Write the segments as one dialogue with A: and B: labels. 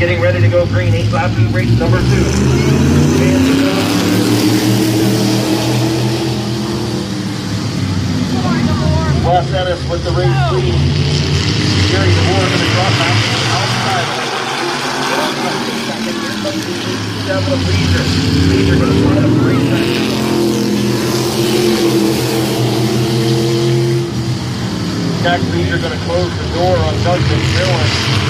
A: getting ready to go green. Eight lap heat race number two. Wes Ennis with the race lead. Gary DeVore going to drop out outside. Seven going to slide up the race. Jack Leisure going to close the door on Doug McMillan.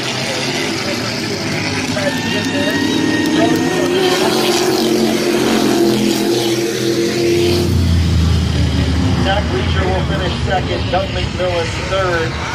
A: Jack Leisure will finish second, Doug McMillan third,